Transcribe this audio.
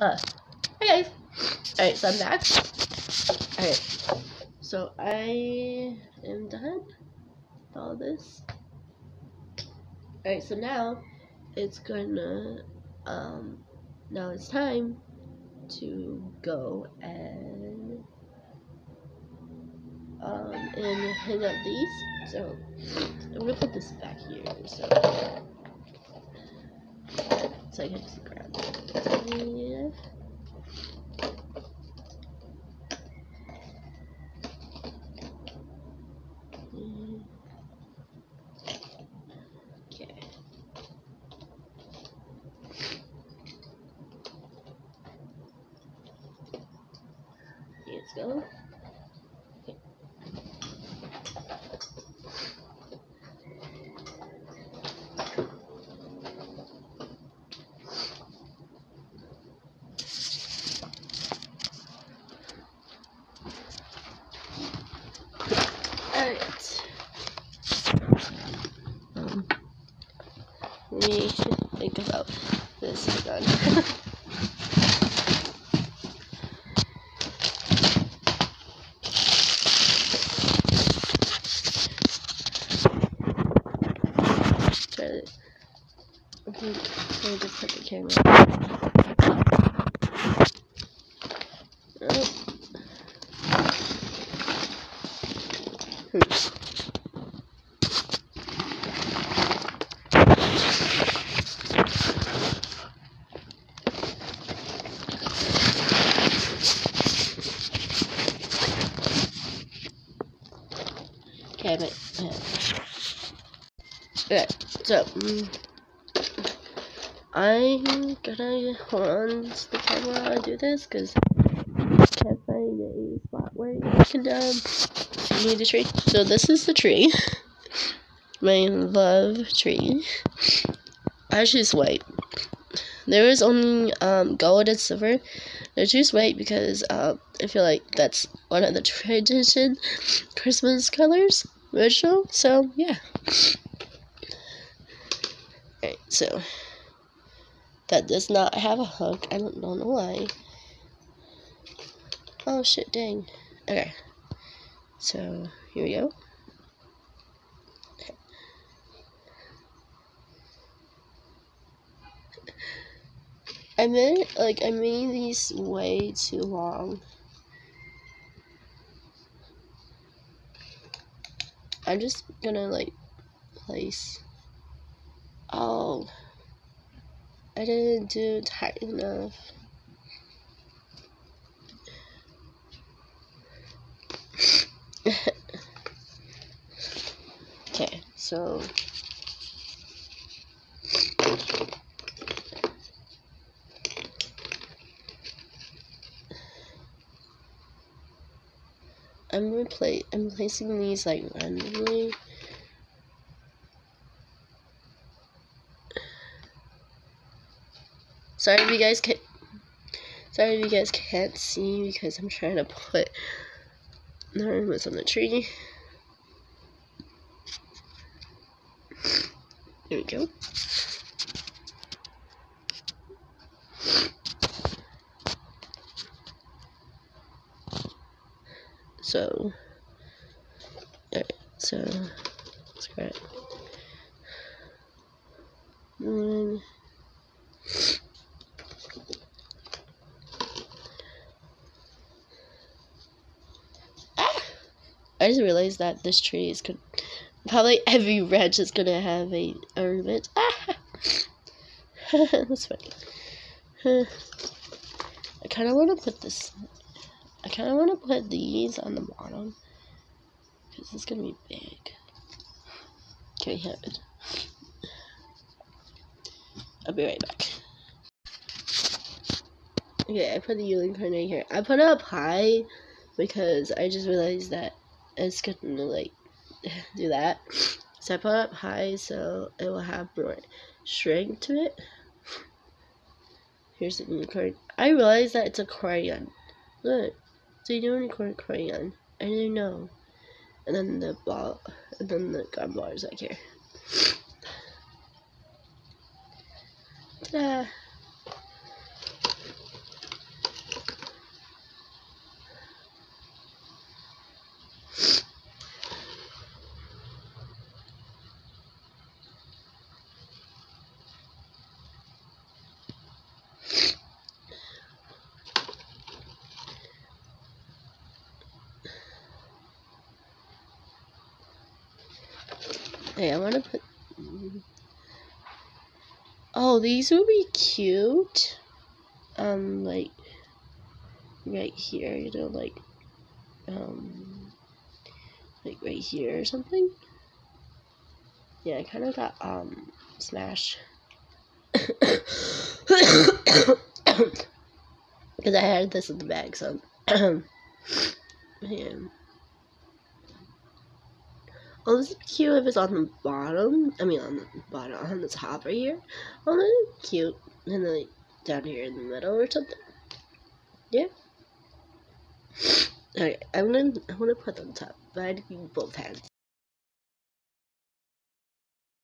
Uh, hey guys. Alright, so I'm back. Alright, so I am done with all this. Alright, so now it's gonna, um, now it's time to go and, um, and hang up these. So, I'm gonna put this back here, so, so I can just grab it. Okay. Let's go. Okay. Alright. Um, let me think about this again. Okay, try to just put the camera. Oh. Hmm. Okay, but okay, so mm, I'm gonna hold on to the camera I do this because I can't find a spot where you can um see the tree. So this is the tree, my love tree. I choose white. There is only um gold and silver. I choose white because um I feel like that's one of the tradition Christmas colors original. So yeah. Alright, so that does not have a hook. I don't, don't know why. Oh shit, dang. Okay. So here we go. I made like I made these way too long. I'm just gonna like place. Oh, I didn't do tight enough. okay, so. I'm repla- I'm placing these like randomly. Sorry if you guys can Sorry if you guys can't see because I'm trying to put the ornaments on the tree. There we go. So, alright, so, let's grab. Ah! I just realized that this tree is good. Probably every branch is gonna have a ornament. Ah! That's funny. I kind of want to put this I kind of want to put these on the bottom because it's gonna be big. Okay, it. I'll be right back. Okay, I put the unicorn right here. I put it up high because I just realized that it's gonna like do that. So I put up high so it will have more strength to it. Here's the unicorn. I realize that it's a crayon. Look. So you unicorn crayon. I didn't know. And then the ball, and then the gum bars like here. Ta-da! Okay, I want to put. Oh, these would be cute. Um, like right here, you know, like um, like right here or something. Yeah, I kind of got um smash because I had this in the bag, so yeah. Oh, this is cute if it's on the bottom. I mean, on the bottom, on the top right here. Oh, this is cute. And then, like, down here in the middle or something. Yeah. Alright, I'm gonna, I'm gonna put them top, but I need both hands.